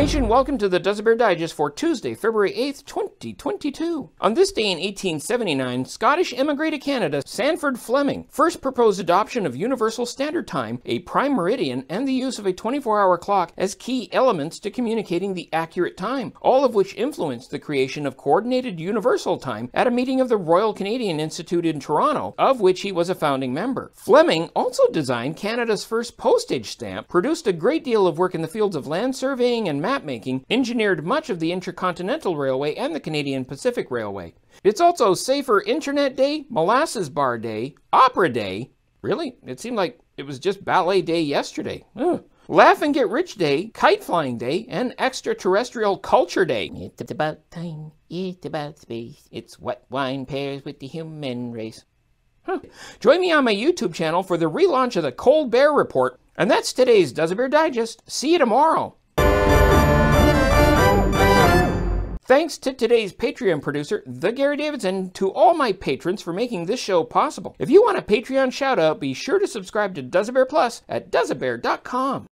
welcome to the Duza Bear Digest for Tuesday, February 8th, 2022. On this day in 1879, Scottish immigrant to Canada Sandford Fleming first proposed adoption of Universal Standard Time, a prime meridian, and the use of a 24-hour clock as key elements to communicating the accurate time, all of which influenced the creation of Coordinated Universal Time at a meeting of the Royal Canadian Institute in Toronto, of which he was a founding member. Fleming also designed Canada's first postage stamp, produced a great deal of work in the fields of land surveying and mapmaking, engineered much of the Intercontinental Railway and the Canadian Pacific Railway. It's also Safer Internet Day, Molasses Bar Day, Opera Day. Really? It seemed like it was just Ballet Day yesterday. Ugh. Laugh and Get Rich Day, Kite Flying Day, and Extraterrestrial Culture Day. It's about time, it's about space. It's what wine pairs with the human race. Huh. Join me on my YouTube channel for the relaunch of the Cold Bear Report. And that's today's Duza Bear Digest. See you tomorrow. Thanks to today's Patreon producer, The Gary Davidson, to all my patrons for making this show possible. If you want a Patreon shout out, be sure to subscribe to Duza Bear Plus at duzabear.com.